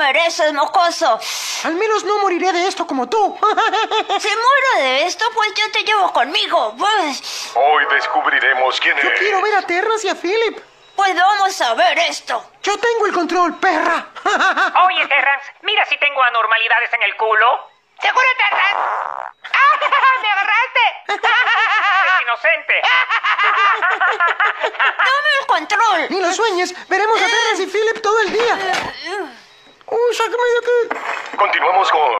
mereces, mocoso. Al menos no moriré de esto como tú. Si muero de esto, pues yo te llevo conmigo. Pues, Hoy descubriremos quién Yo es. quiero ver a Terrence y a Philip. pues vamos a ver esto. Yo tengo el control, perra. Oye, Terrance, mira si tengo anormalidades en el culo. ¿Seguro, Terrence? ¡Ah! ¡Me agarraste! Es inocente. Dame el control. Ni lo sueñes. Veremos a Terrence y Philip Continuamos con